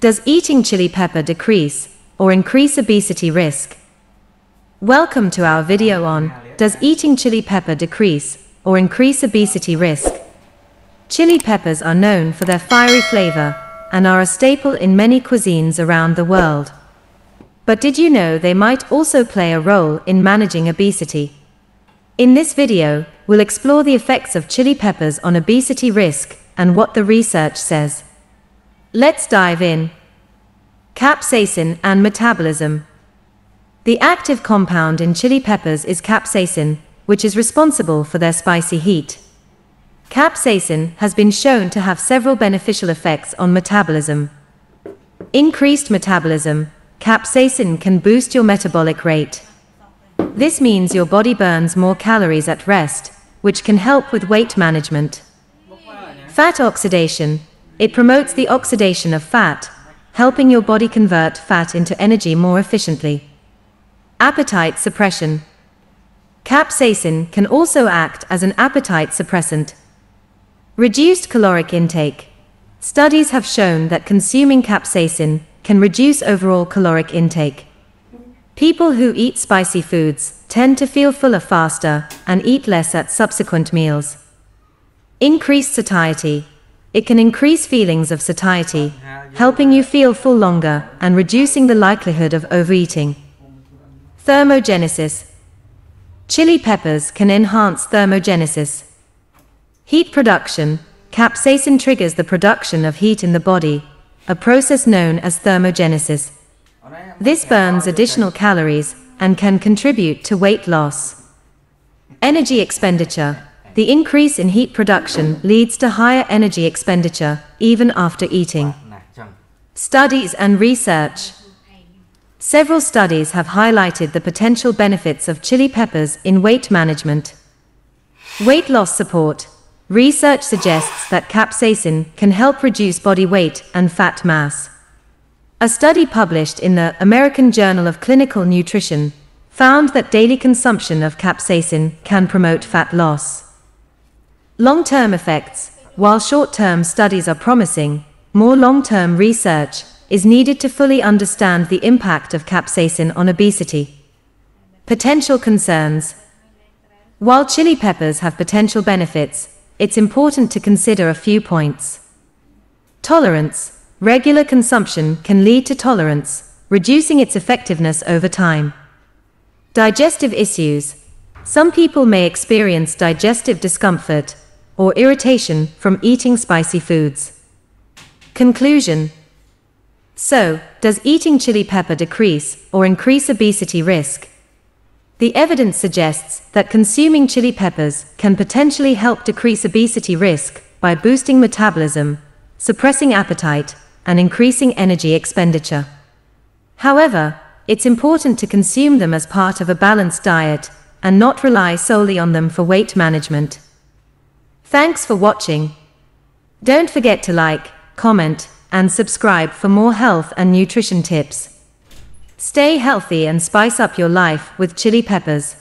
Does eating chili pepper decrease or increase obesity risk? Welcome to our video on Does eating chili pepper decrease or increase obesity risk? Chili peppers are known for their fiery flavor and are a staple in many cuisines around the world. But did you know they might also play a role in managing obesity? In this video, we'll explore the effects of chili peppers on obesity risk and what the research says. Let's dive in. Capsaicin and metabolism. The active compound in chili peppers is capsaicin, which is responsible for their spicy heat. Capsaicin has been shown to have several beneficial effects on metabolism. Increased metabolism, capsaicin can boost your metabolic rate. This means your body burns more calories at rest, which can help with weight management. Fat oxidation. It promotes the oxidation of fat, helping your body convert fat into energy more efficiently. Appetite suppression. Capsaicin can also act as an appetite suppressant. Reduced caloric intake. Studies have shown that consuming capsaicin can reduce overall caloric intake. People who eat spicy foods tend to feel fuller faster and eat less at subsequent meals. Increased satiety. It can increase feelings of satiety, helping you feel full longer and reducing the likelihood of overeating. Thermogenesis. Chili peppers can enhance thermogenesis. Heat production. Capsaicin triggers the production of heat in the body, a process known as thermogenesis. This burns additional calories and can contribute to weight loss. Energy expenditure. The increase in heat production leads to higher energy expenditure even after eating. Studies and research. Several studies have highlighted the potential benefits of chili peppers in weight management. Weight loss support. Research suggests that capsaicin can help reduce body weight and fat mass. A study published in the American Journal of Clinical Nutrition found that daily consumption of capsaicin can promote fat loss. Long-term effects. While short-term studies are promising, more long-term research is needed to fully understand the impact of capsaicin on obesity. Potential concerns. While chili peppers have potential benefits, it's important to consider a few points. Tolerance. Regular consumption can lead to tolerance, reducing its effectiveness over time. Digestive issues. Some people may experience digestive discomfort or irritation from eating spicy foods. Conclusion. So, does eating chili pepper decrease or increase obesity risk? The evidence suggests that consuming chili peppers can potentially help decrease obesity risk by boosting metabolism, suppressing appetite, and increasing energy expenditure. However, it's important to consume them as part of a balanced diet and not rely solely on them for weight management. Thanks for watching. Don't forget to like, comment, and subscribe for more health and nutrition tips. Stay healthy and spice up your life with chili peppers.